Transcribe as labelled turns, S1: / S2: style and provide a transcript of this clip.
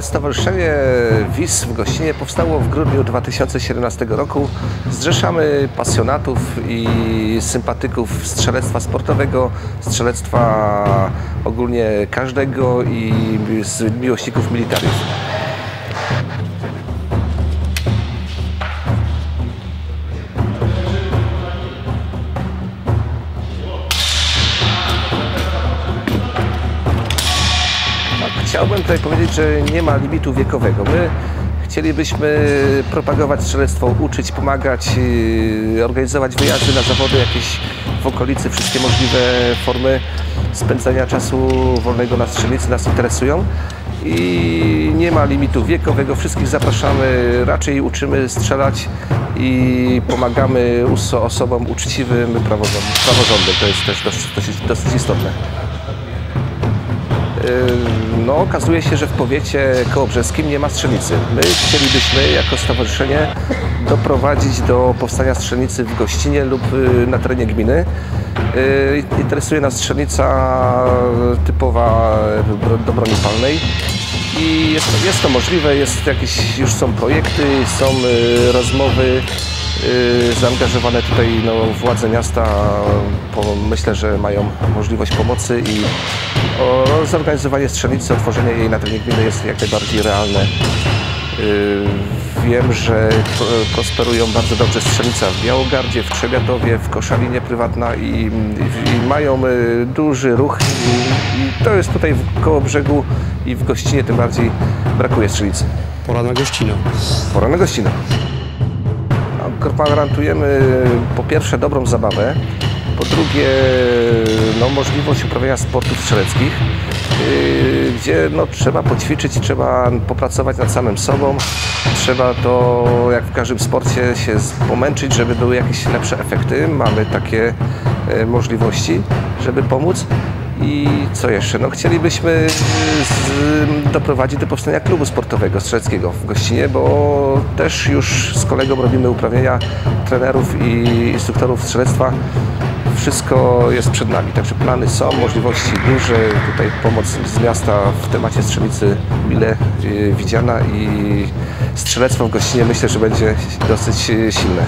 S1: Stowarzyszenie WIS w Gościnie powstało w grudniu 2017 roku. Zrzeszamy pasjonatów i sympatyków strzelectwa sportowego, strzelectwa ogólnie każdego i miłośników militariów. Chciałbym tutaj powiedzieć, że nie ma limitu wiekowego. My chcielibyśmy propagować strzelectwo, uczyć, pomagać, yy, organizować wyjazdy na zawody jakieś w okolicy. Wszystkie możliwe formy spędzania czasu wolnego na strzelnicy nas interesują. I nie ma limitu wiekowego, wszystkich zapraszamy, raczej uczymy strzelać i pomagamy osobom uczciwym, praworządnym. To jest też dosyć, dosyć istotne. No, okazuje się, że w powiecie kołobrzeskim nie ma strzelnicy. My chcielibyśmy jako stowarzyszenie doprowadzić do powstania strzelnicy w Gościnie lub y, na terenie gminy. Y, Interesuje nas strzelnica typowa do broni palnej i jest to, jest to możliwe, jest jakieś, już są projekty, są rozmowy zaangażowane tutaj no, władze miasta po, myślę, że mają możliwość pomocy i o, zorganizowanie strzelnicy, otworzenie jej na terenie gminy jest jak najbardziej realne. Y, Wiem, że pro- prosperują bardzo dobrze strzelnica w Białogardzie, w Trzebiatowie, w Koszalinie prywatna i, i, i mają y, duży ruch i, i to jest tutaj koło brzegu i w Gościnie tym bardziej brakuje strzelnicy.
S2: Pora na gościnę.
S1: Pora na gościnę. Gwarantujemy po pierwsze dobrą zabawę, po drugie no, możliwość uprawiania sportów strzeleckich, yy, gdzie no, trzeba poćwiczyć, trzeba popracować nad samym sobą, trzeba to jak w każdym sporcie się pomęczyć, żeby były jakieś lepsze efekty. Mamy takie e, możliwości, żeby pomóc. I co jeszcze? No, chcielibyśmy z, doprowadzić do powstania klubu sportowego strzeleckiego w Gościnie, bo też już z kolegą robimy uprawnienia trenerów i instruktorów strzelectwa. Wszystko jest przed nami, także plany są, możliwości duże. Tutaj pomoc z miasta w temacie strzelnicy mile y, widziana i strzelectwo w Gościnie myślę, że będzie dosyć y, silne.